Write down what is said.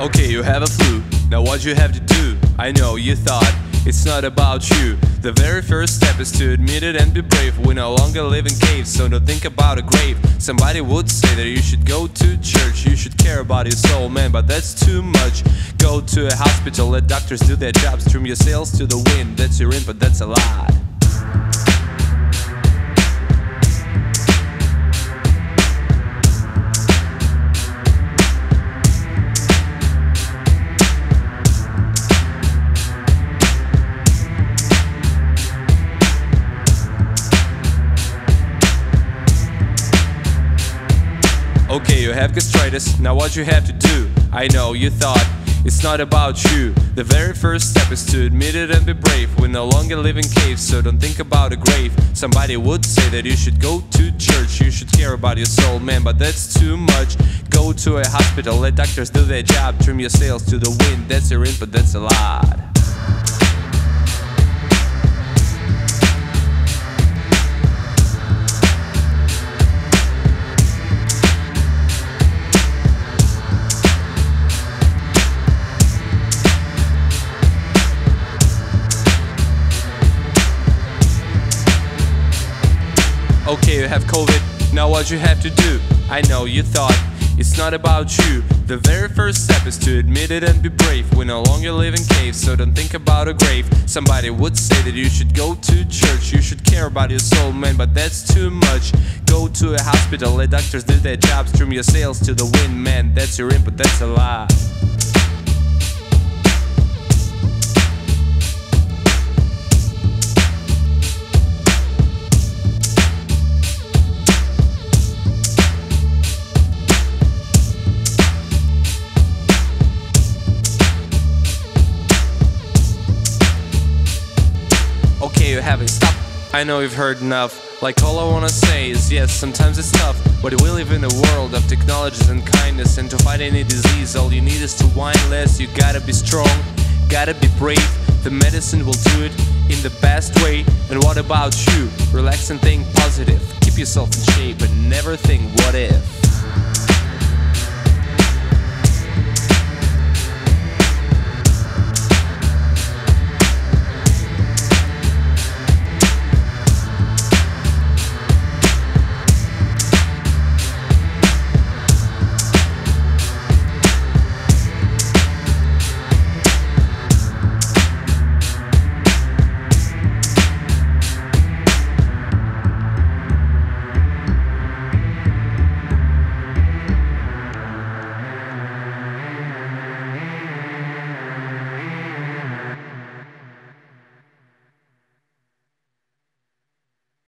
Okay, you have a flu. Now what you have to do? I know you thought it's not about you. The very first step is to admit it and be brave. We no longer live in caves, so don't think about a grave. Somebody would say that you should go to church, you should care about your soul, man, but that's too much. Go to a hospital, let doctors do their jobs, trim your sails to the wind. That's your input, that's a lot. Okay, you have gastritis, now what you have to do? I know you thought it's not about you. The very first step is to admit it and be brave. We no longer live in caves, so don't think about a grave. Somebody would say that you should go to church, you should care about your soul, man, but that's too much. Go to a hospital, let doctors do their job, trim your sails to the wind. That's your input, that's a lot. Okay, you have COVID, now what you have to do? I know you thought it's not about you. The very first step is to admit it and be brave. We no longer live in caves, so don't think about a grave. Somebody would say that you should go to church, you should care about your soul, man, but that's too much. Go to a hospital, let doctors do their jobs, trim your sails to the wind, man, that's your input, that's a lot. You haven't stopped. I know you've heard enough. Like all I wanna say is yes, sometimes it's tough, but we live in a world of technologies and kindness, and to fight any disease, all you need is to whine less. You gotta be strong, gotta be brave. The medicine will do it in the best way. And what about you? Relax and think positive. Keep yourself in shape and never think what if.